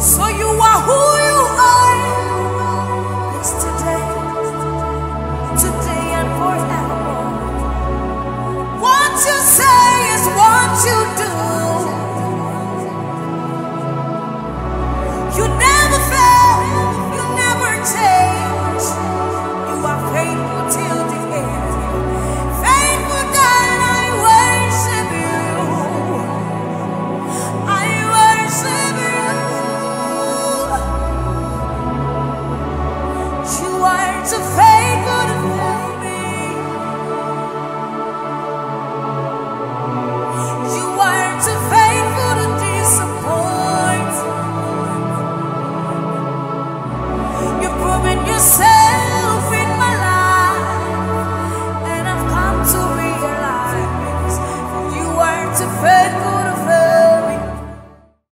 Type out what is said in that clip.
So you are who you are yesterday, today. hearts of